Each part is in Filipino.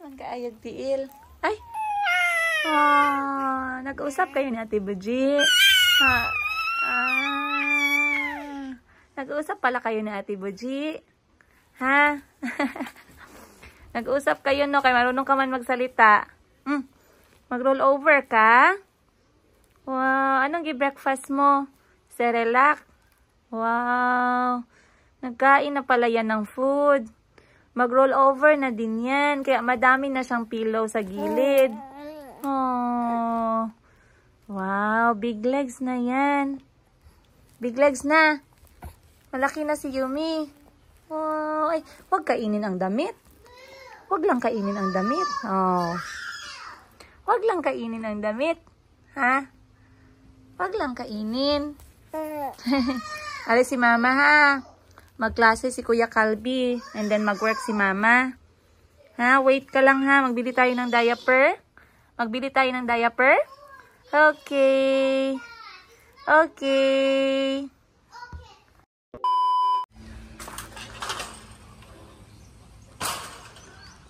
man kaayag tiil. Ay! Ah, nag-usap kayo ni Ate Buji. Ah, ah, nag-usap pala kayo ni Ate Buji. Ha? nag-usap kayo no, kay marunong ka man magsalita. Hmm. Mag-roll over ka? Wow, anong gi-breakfast mo? Cerelac? Wow. Nagkain na pala yan ng food. Mag-roll over na din yan. Kaya madami na siyang pillow sa gilid. Oh. Wow, big legs na yan. Big legs na. Malaki na si Yumi. Oh, ay, wag kainin ang damit. Wag lang kainin ang damit. Oh. Wag lang kainin ang damit. Ha? Wag lang kainin. Alis si mama ha. Magklase si Kuya Kalbi. And then magwork si mama. Ha? Wait ka lang ha. Magbili tayo ng diaper. Magbili tayo ng diaper? Okay. Okay.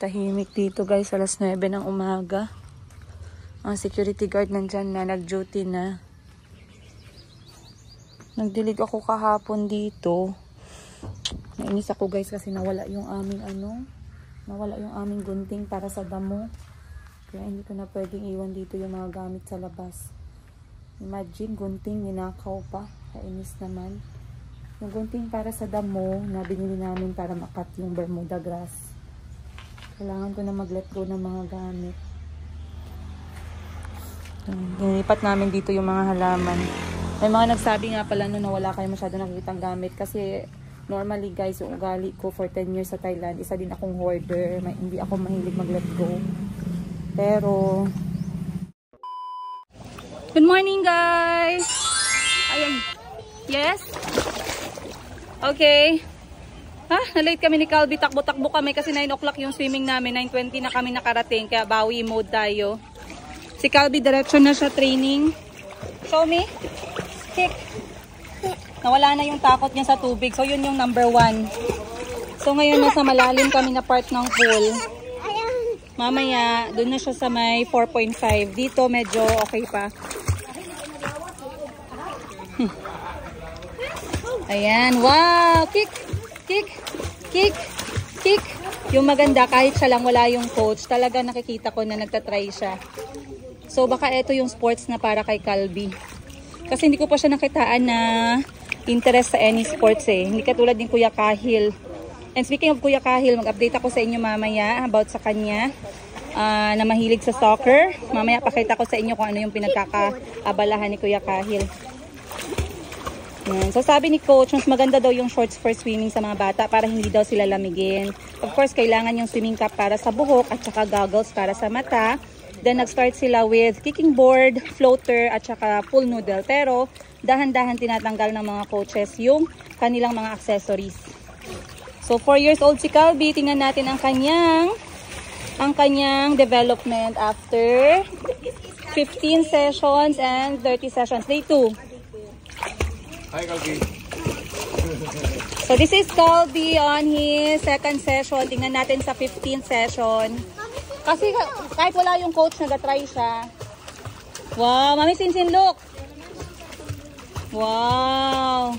Tahimik dito guys, alas 9 ng umaga. Ang security guard nandyan na, nag-duty na. Nagdilig ako kahapon dito. Nainis ako guys kasi nawala yung aming ano, nawala yung aming gunting para sa damo. Kaya hindi ko na pwedeng iwan dito yung mga gamit sa labas. Imagine, gunting, ninakaw pa. Kainis naman. Yung gunting para sa damo na binili namin para makat yung Bermuda grass. Kailangan ko na mag-let go ng mga gamit. Nilipat namin dito yung mga halaman. May mga nagsabi nga pala no, na wala kayo masyado nakikitang gamit kasi normally guys, yung ugali ko for 10 years sa Thailand, isa din akong hoarder. May, hindi ako mahilig mag-let go. Pero, Good morning, guys! Ayan. Yes? Okay. Ha? Na-late kami ni Calby. Takbo-takbo kami kasi 9 o'clock yung swimming namin. 9.20 na kami nakarating. Kaya bawi mode tayo. Si Calby, diretso na siya training. Show me. Kick. Nawala na yung takot niya sa tubig. So, yun yung number one. So, ngayon nasa malalim kami na part ng pool. Mamaya, doon na siya sa may 4.5. Dito, medyo okay pa. Hmm. Ayan. Wow! Kick! Kick! Kick! Kick! Yung maganda, kahit siya lang wala yung coach, talaga nakikita ko na nagtatry siya. So, baka ito yung sports na para kay Calby. Kasi hindi ko pa siya nakitaan na interest sa any sports eh. Hindi katulad din Kuya Kahil. And speaking of Kuya Kahil, mag-update ako sa inyo mamaya about sa kanya uh, na mahilig sa soccer. Mamaya pakita ko sa inyo kung ano yung pinagkakaabalahan ni Kuya Kahil. Yan. So sabi ni coach, mas maganda daw yung shorts for swimming sa mga bata para hindi daw sila lamigin. Of course, kailangan yung swimming cap para sa buhok at saka goggles para sa mata. Then nag-start sila with kicking board, floater at saka pool noodle. Pero dahan-dahan tinatanggal ng mga coaches yung kanilang mga accessories. So 4 years old si Calby, tingnan natin ang kanyang ang kanyang development after 15 sessions and 30 sessions. Day 2. Hi, Kalki. So this is Calby on his second session. Tingnan natin sa 15th session. Kasi kahit wala yung coach, nag-try siya. Wow, Mami Sinsin, look! Wow!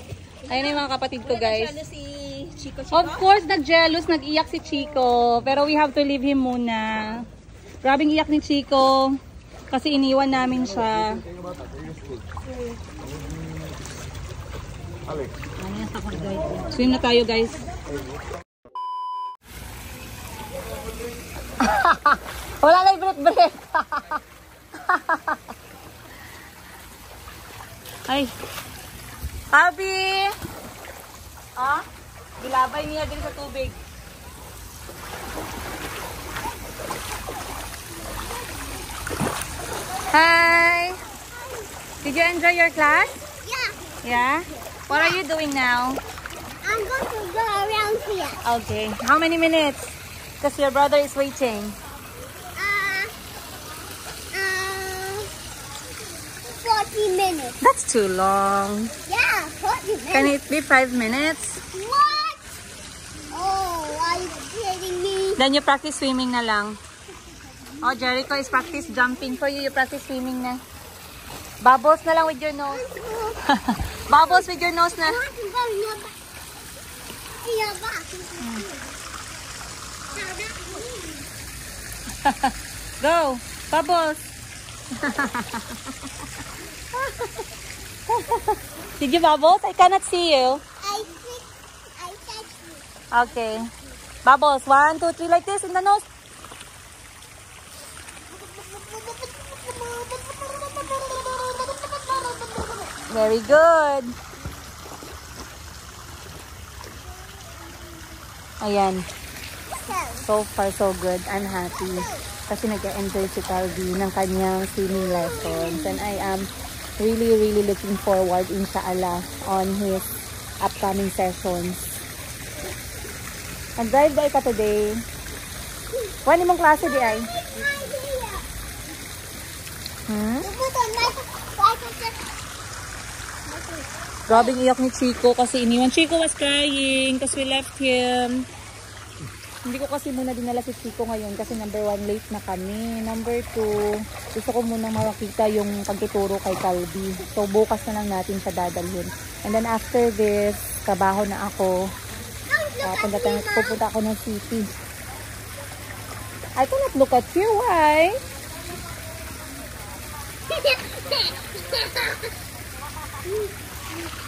Ayun yung mga kapatid ko, guys. si Chico Of course, nag-jealous, nag-iyak si Chico. Pero we have to leave him muna. Grabing iyak ni Chico. Kasi iniwan namin siya. Alex. Swim na tayo, guys. Wala na yung break. Ay. Abi! Ah? Bilabay niya din sa tubig. Hi! Did you enjoy your class? Yeah, Yeah? What are you doing now? I'm going to go around here. Okay. How many minutes? Because your brother is waiting. Uh, uh, 40 minutes. That's too long. Yeah, 40 minutes. Can it be five minutes? What? Oh, are you kidding me? Then you practice swimming na lang. Oh, Jericho is practice jumping for you. You practice swimming na. Bubbles na lang with your nose. Bubbles with your nose na. Go! Bubbles! Did you bubbles? I cannot see you. I think I touch you. Okay. Bubbles. One, two, three, like this in the nose. Very good. Ayan. So far, so good. I'm happy. Kasi nag-enjoy si Calvi ng kanyang swimming lessons. And I am really, really looking forward, inshallah, on his upcoming sessions. Nag-drive ba ka today? Wani mong klase di ay? Hmm? Grabing iyak ni Chico kasi iniwan. Chico was crying because we left him. Hindi ko kasi muna dinala si Chico ngayon kasi number one, late na kami. Number two, gusto ko muna makakita yung pagtuturo kay Calvi. So, bukas na lang natin siya dadalhin. And then after this, trabaho na ako. Uh, punta, pupunta ako ng city. I cannot look at you. Why?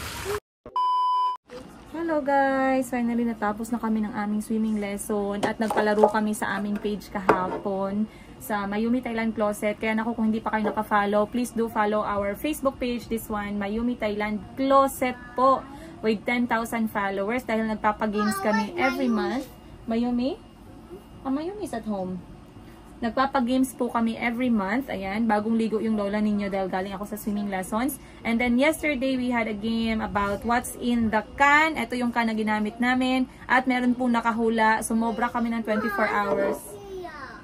Hello guys! Finally natapos na kami ng aming swimming lesson at nagpalaro kami sa aming page kahapon sa Mayumi Thailand Closet. Kaya naku kung hindi pa kayo nakafollow, please do follow our Facebook page, this one, Mayumi Thailand Closet po with 10,000 followers dahil nagpapagames kami every month. Mayumi? Ah, Mayumi is at home. Nagpapagames po kami every month. Ayan, bagong ligo yung lola ninyo dahil galing ako sa swimming lessons. And then yesterday, we had a game about what's in the can. Ito yung can na ginamit namin. At meron po nakahula. Sumobra kami ng 24 hours.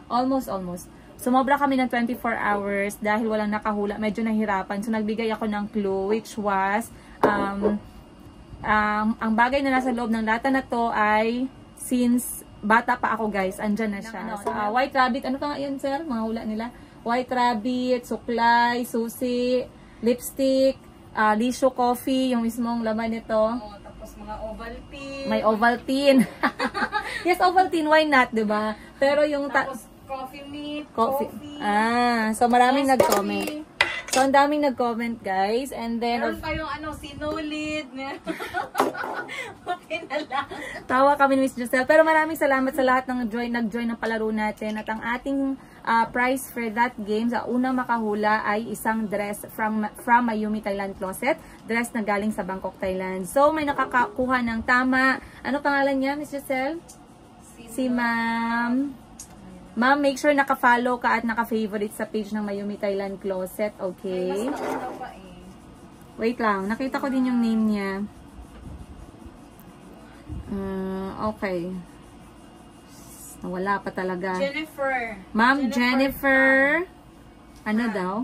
Almost, almost. Sumobra kami ng 24 hours dahil walang nakahula. Medyo nahirapan. So, nagbigay ako ng clue which was um, um, ang bagay na nasa loob ng lata na to ay since bata pa ako guys, andyan na siya. So, ah, white rabbit, ano pa nga yun sir? Mga hula nila. White rabbit, suklay, susi, lipstick, uh, lisho coffee, yung mismong laman nito. Oh, tapos mga Ovaltine. May Ovaltine. yes, Ovaltine, why not, 'di ba? Pero yung ta- Tapos coffee meat, coffee. coffee. Ah, so maraming Yes, nag-comment. So, ang daming nag-comment, guys. And then, Meron pa yung ano, sinulid. okay na lang. Tawa kami ni Miss Giselle. Pero maraming salamat sa lahat ng join, nag-join ng palaro natin. At ang ating uh, prize for that game, sa unang makahula ay isang dress from, from Mayumi Thailand Closet. Dress na galing sa Bangkok, Thailand. So, may nakakakuha ng tama. Ano pangalan niya, Miss Giselle? Si Ma'am. Ma'am, make sure naka-follow ka at naka-favorite sa page ng Mayumi Thailand Closet. Okay. Eh. Wait lang. Nakita ko din yung name niya. Uh, okay. Nawala pa talaga. Jennifer. Ma'am Jennifer. Ano daw?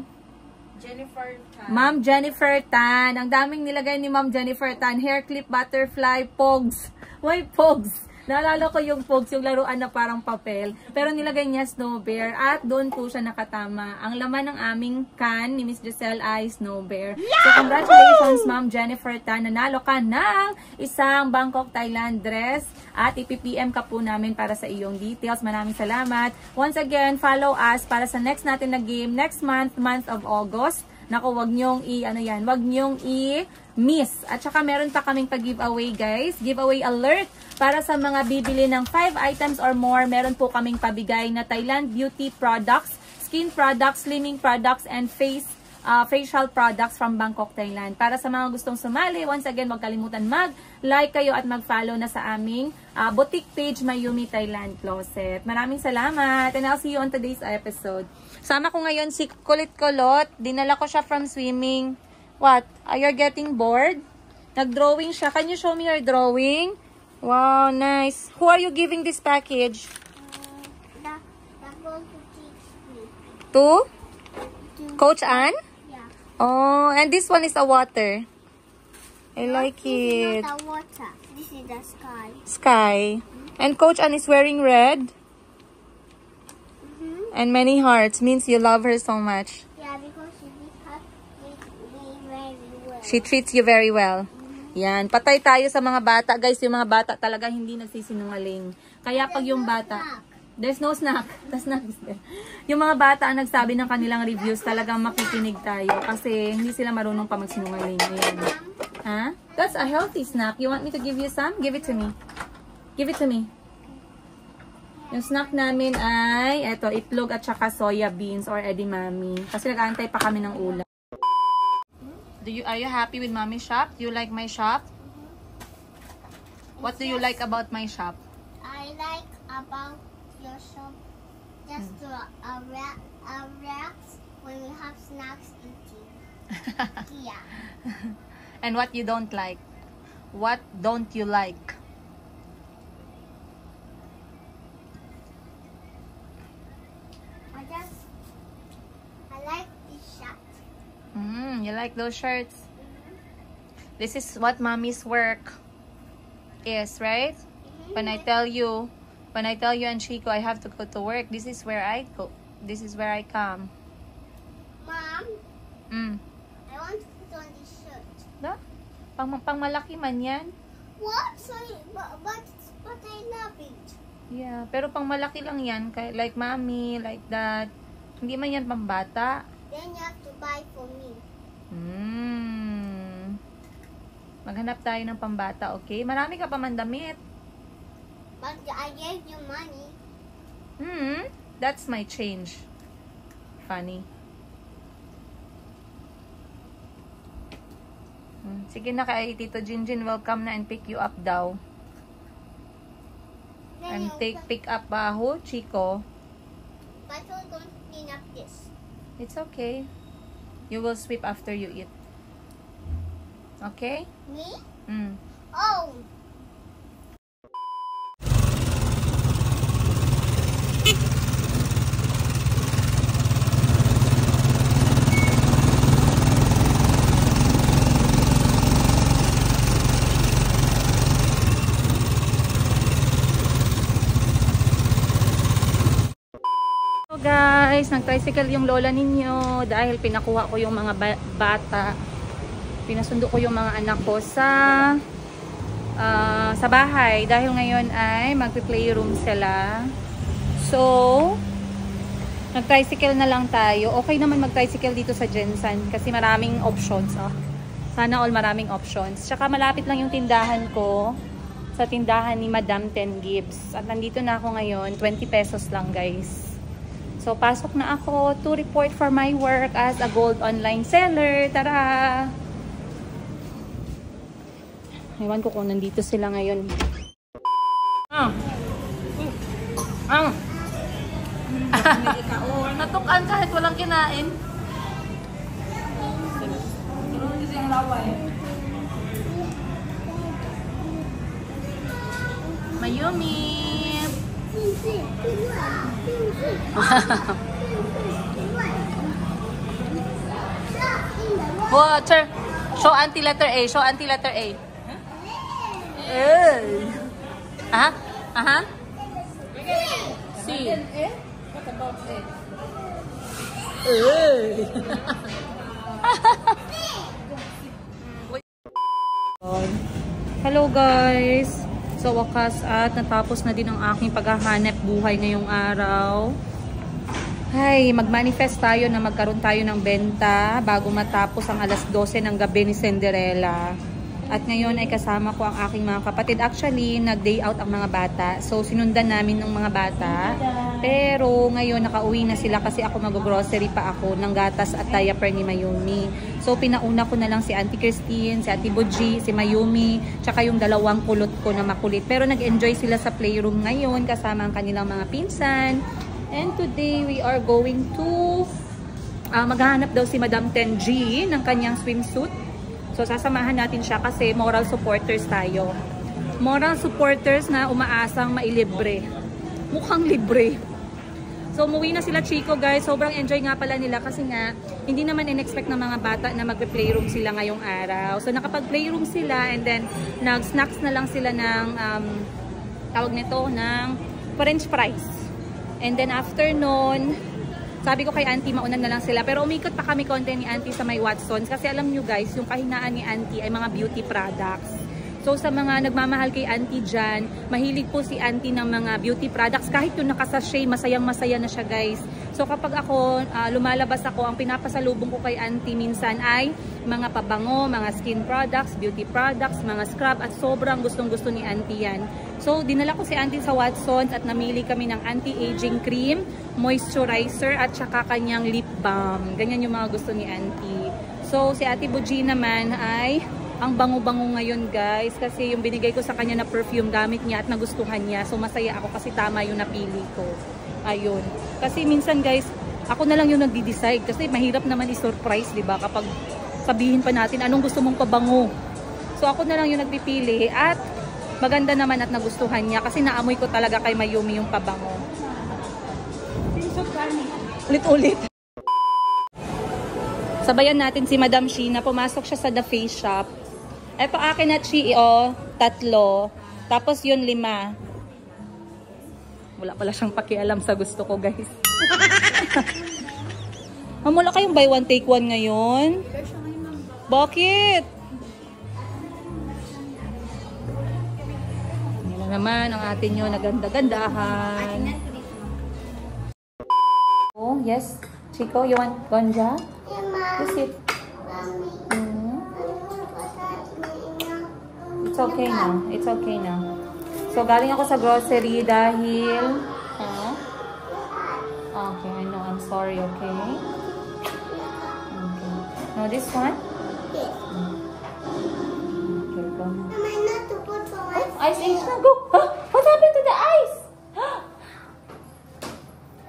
Jennifer Tan. Ma'am Jennifer Tan. Ang daming nilagay ni Ma'am Jennifer Tan. Hair clip, butterfly, pogs. Why pogs? Naalala ko yung pogs, yung laruan na parang papel. Pero nilagay niya snow bear at doon po siya nakatama. Ang laman ng aming can ni Miss Giselle ay snow bear. So congratulations Ma'am Jennifer Tan. Nanalo ka ng isang Bangkok, Thailand dress at ipipm ka po namin para sa iyong details. Maraming salamat. Once again, follow us para sa next natin na game next month, month of August. Nako, wag nyong i, ano yan, wag nyong i-miss. At saka meron pa kaming pag-giveaway guys. Giveaway alert para sa mga bibili ng 5 items or more. Meron po kaming pabigay na Thailand Beauty products, skin products, slimming products, and face uh, facial products from Bangkok, Thailand. Para sa mga gustong sumali, once again, huwag kalimutan mag-like kayo at mag-follow na sa aming uh, boutique page Mayumi Thailand Closet. Maraming salamat and I'll see you on today's episode. Sama ko ngayon si Kulit Kulot. Dinala ko siya from swimming. What? Are you getting bored? Nag-drawing siya. Can you show me your drawing? Wow, nice. Who are you giving this package? That going to. To? To, Coach Ann? yeah. Oh, and this one is a water. I like This is it. the water. This is the sky. Sky. And Coach Ann is wearing red. Mm-hmm. And many hearts means you love her so much. She treats you very well. Yan. Patay tayo sa mga bata. Guys, yung mga bata talaga hindi nagsisinungaling. Kaya pag yung bata... There's no snack. The snack. Yung mga bata ang nagsabi ng kanilang reviews, talagang makikinig tayo. Kasi hindi sila marunong pa magsinungaling. Ayan. Ha? That's a healthy snack. You want me to give you some? Give it to me. Give it to me. Yung snack namin ay, eto, itlog at saka soya beans or edamame. Kasi nag-aantay pa kami ng ulam. Do you, are you happy with mommy's shop? You like my shop? What do you like about my shop? I like about your shop just to a racks when we have snacks eating. yeah. And what you don't like? What don't you like? I just I like this shop. Mm, you like those shirts? This is what mommy's work is, right? When I tell you, when I tell you and Chico I have to go to work, this is where I go. This is where I come. Mom, Mm. I want to put on this shirt. Da? Pang, pang malaki man yan. What? Sorry, but but but I love it. Yeah, pero pang malaki lang yan. Like mommy, like that. Hindi man yan pang bata. Then you have to buy for me. Hmm. Maghanap tayo ng pambata, okay? Marami ka pa man damit. But I gave you money. Hmm. That's my change. Funny. Hmm. Sige na kay Tito Jinjin, welcome na and pick you up daw. And take pick up uh, who? Chico. But to clean up this. It's okay. You will sweep after you eat. Okay? Me? Mm. Oh. So guys, nag-tricycle yung lola ninyo dahil pinakuha ko yung mga ba- bata. Pinasundo ko yung mga anak ko sa ah, sa bahay dahil ngayon ay magpi-playroom sila. So, nag-tricycle na lang tayo. Okay naman mag-tricycle dito sa Jensen kasi maraming options. Oh. Sana all maraming options. Tsaka malapit lang yung tindahan ko sa tindahan ni Madam Ten Gibbs. At nandito na ako ngayon, 20 pesos lang guys. So, pasok na ako to report for my work as a gold online seller. Tara! Ewan ko kung nandito sila ngayon. Ah! Ah! Natukan kahit walang kinain. Mayumi! Water. Show auntie letter A. Show auntie letter A. Eh. Aha. Aha. C. What about it? Hello guys! So wakas at natapos na din ang aking paghahanap buhay ngayong araw. Ay, mag-manifest tayo na magkaroon tayo ng benta bago matapos ang alas 12 ng gabi ni Cinderella. At ngayon ay kasama ko ang aking mga kapatid. Actually, nag-day out ang mga bata. So, sinundan namin ng mga bata. Pero, ngayon nakauwi na sila kasi ako mag-grocery pa ako ng gatas at diaper ni Mayumi. So, pinauna ko na lang si Auntie Christine, si Auntie Buji, si Mayumi, tsaka yung dalawang kulot ko na makulit. Pero nag-enjoy sila sa playroom ngayon kasama ang kanilang mga pinsan. And today, we are going to Ah, maghahanap daw si Madam Tenji ng kanyang swimsuit. So, sasamahan natin siya kasi moral supporters tayo. Moral supporters na umaasang mailibre. Mukhang libre. So, umuwi na sila Chico guys. Sobrang enjoy nga pala nila kasi nga, hindi naman in-expect ng mga bata na magpe-playroom sila ngayong araw. So, nakapag-playroom sila and then nag-snacks na lang sila ng, um, tawag nito, ng french fries. And then after nun, sabi ko kay auntie maunan na lang sila. Pero umikot pa kami konti ni auntie sa may Watsons. Kasi alam nyo guys, yung kahinaan ni auntie ay mga beauty products. So sa mga nagmamahal kay auntie dyan, mahilig po si auntie ng mga beauty products. Kahit yung nakasashay, masayang masaya na siya guys. So kapag ako, ah, lumalabas ako, ang pinapasalubong ko kay auntie minsan ay mga pabango, mga skin products, beauty products, mga scrub at sobrang gustong gusto ni auntie yan. So dinala ko si auntie sa Watsons at namili kami ng anti-aging cream, moisturizer at saka kanyang lip balm. Ganyan yung mga gusto ni auntie. So si ate Buji naman ay ang bango-bango ngayon guys kasi yung binigay ko sa kanya na perfume gamit niya at nagustuhan niya. So masaya ako kasi tama yung napili ko. Ayun. Kasi minsan guys, ako na lang yung nagdi-decide kasi mahirap naman i-surprise, 'di ba? Kapag sabihin pa natin anong gusto mong pabango. So ako na lang yung nagpipili at maganda naman at nagustuhan niya kasi naamoy ko talaga kay Mayumi yung pabango. Ulit-ulit. Sabayan natin si Madam Sheena. Pumasok siya sa The Face Shop. Eto akin at Chi, oh, tatlo. Tapos yun, lima. Wala pala siyang pakialam sa gusto ko, guys. Ma'am, wala kayong buy one, take one ngayon? Bakit? Yan na naman ang atin nyo na ganda-gandahan. Oh, yes. Chico, you want ganja? Is it? Mommy. Mhm. What's happening now? It's okay now. It's okay now. So, galing ako sa grocery dahil... Huh? Okay, I know. I'm sorry, okay? Okay. Now, this one? Yes. Okay, go. Am I not to put for ice? Ice age na. Go! Huh? What happened to the ice?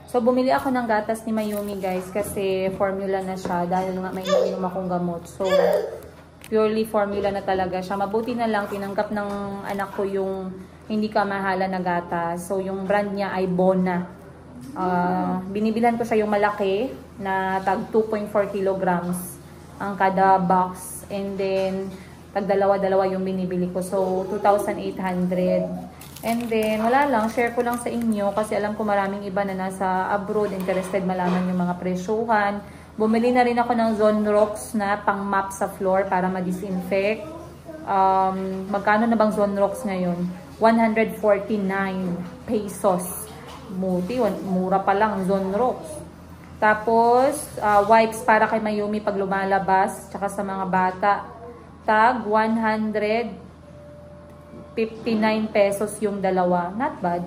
So, bumili ako ng gatas ni Mayumi, guys, kasi formula na siya dahil nga may ininom akong gamot. So, purely formula na talaga siya. Mabuti na lang, tinanggap ng anak ko yung hindi ka mahala na gatas. So, yung brand niya ay Bona. Ah, binibilan ko siya yung malaki na tag 2.4 kilograms ang kada box. And then, tag dalawa-dalawa yung binibili ko. So, 2,800. And then, wala lang, share ko lang sa inyo kasi alam ko maraming iba na nasa abroad, interested malaman yung mga presyuhan. Bumili na rin ako ng Zonrox na pang map sa floor para ma-disinfect. Um, magkano na bang Zonrox ngayon? 149 pesos. Muti, mura pa lang ang Zonrox. Tapos, ah, wipes para kay Mayumi pag lumalabas, tsaka sa mga bata. Tag, 100 59 pesos yung dalawa. Not bad.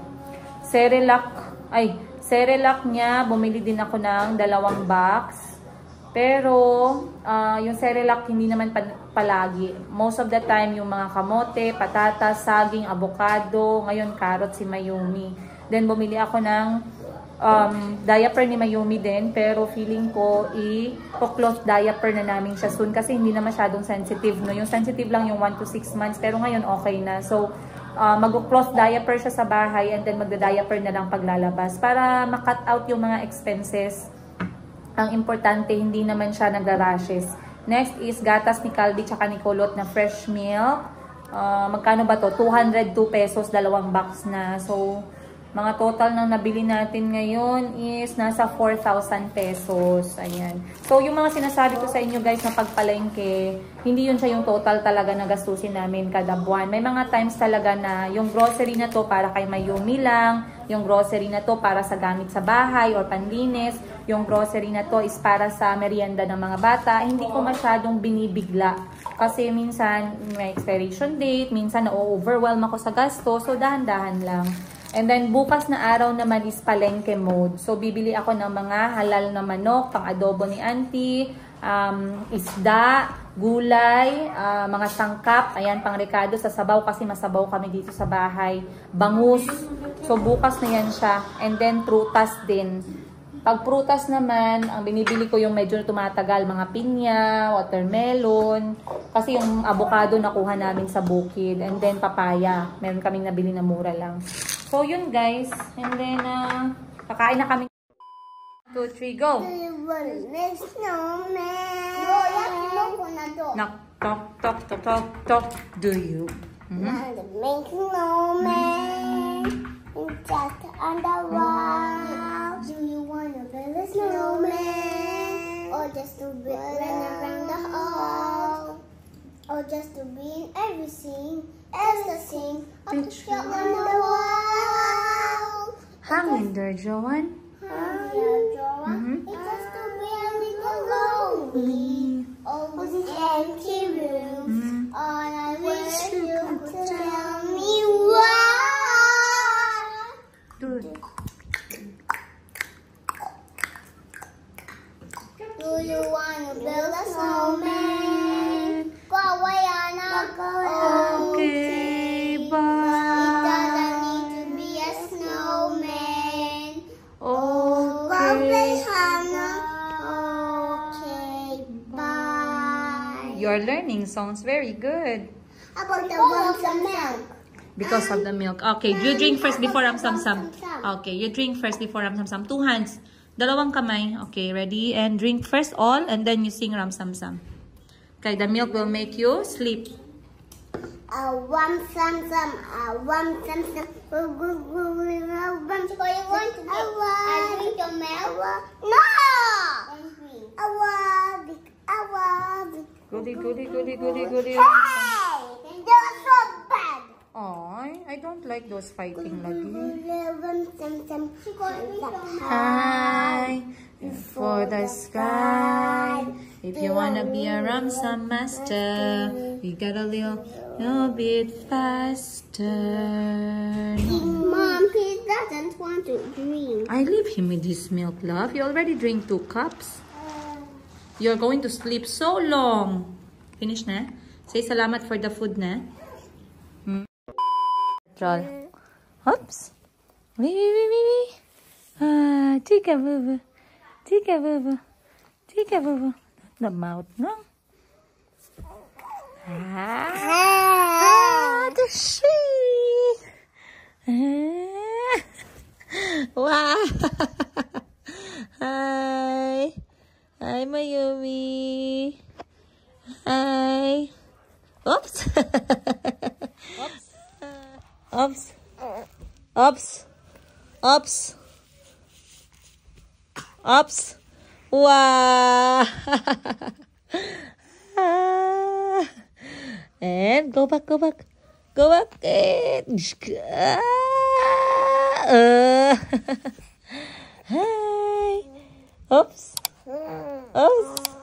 Cerelac, ay, Cerelac niya, bumili din ako ng dalawang box. Pero, ah, yung Cerelac hindi naman pa- palagi. Most of the time, yung mga kamote, patatas, saging, avocado, ngayon carrot si Mayumi. Then, bumili ako ng um, diaper ni Mayumi din, pero feeling ko i-cloth diaper na namin siya soon kasi hindi na masyadong sensitive. No? Yung sensitive lang yung 1 to 6 months, pero ngayon okay na. So, uh, mag-cloth diaper siya sa bahay and then magda-diaper na lang paglalabas para makat out yung mga expenses. Ang importante, hindi naman siya nagra-rashes. Next is gatas ni Calvi tsaka ni Kulot na fresh milk. Uh, magkano ba to? 202 pesos, dalawang box na. So, mga total ng nabili natin ngayon is nasa 4,000 pesos. Ayan. So, yung mga sinasabi ko sa inyo guys na pagpalengke, hindi yun siya yung total talaga na gastusin namin kada buwan. May mga times talaga na yung grocery na to para kay Mayumi lang, yung grocery na to para sa gamit sa bahay or panlinis, yung grocery na to is para sa merienda ng mga bata. Hindi ko masyadong binibigla. Kasi minsan may expiration date, minsan na-overwhelm ako sa gasto, so dahan-dahan lang. And then, bukas na araw naman is palengke mode. So, bibili ako ng mga halal na manok, pang adobo ni auntie, um, isda, gulay, ah, mga sangkap, ayan, pang rekado sa sabaw kasi masabaw kami dito sa bahay. Bangus. So, bukas na yan siya. And then, prutas din. Pag prutas naman, ang binibili ko yung medyo tumatagal, mga pinya, watermelon, kasi yung avocado nakuha namin sa bukid, and then papaya. Meron kaming nabili na mura lang. So, yun guys. And then, uh, kakain na kami. 2, 3, go! Knock, talk, talk, talk, talk, talk. Do you? Mhm. And make snowman. Just on the wall. Do you wanna build a snowman? Or just to be run around the hall? Or just to be in everything? Just to sing a picture on the wall. Hang in there, Joanne. It's just to be a little lonely. Oh, this empty build a snowman? Go away, Anna. Okay, It doesn't need to be a snowman. Okay. Hannah. Okay, bye. Your learning sounds very good. About the one some milk. Because of the milk. Okay, you drink first before Ram Sam Sam. Okay, you drink first before Ram Sam Sam. Two hands. Dalawang kamay. Okay, ready? And drink first all and then you sing Ram Sam Sam. Okay, the milk will make you sleep. Some some. Go go go go go. So you want to drink? I drink your milk. No. I want. I want. Goody, goody, goody, goody, goody. Hey, you're so bad. Ay, I don't like those fighting lagi. High for the sky. If you wanna be a Ramsam master, we got a little, little bit faster. Mom, he doesn't want to drink. I leave him with his milk, love. You already drink two cups. You're going to sleep so long. Finish na? Say salamat for the food na. Troll. Oops. Wee, wee, wee, wee, wee. Ah, tika boo boo. Tika boo boo. Tika boo boo. The mouth, no? Ah, ah the. Ah. Wow. Hi. Hi, Mayumi. Hi. Oops. Oops. Oops. Oops. Oops. Wow. and go back, go back. Go back. And... Hi. Oops. Oops.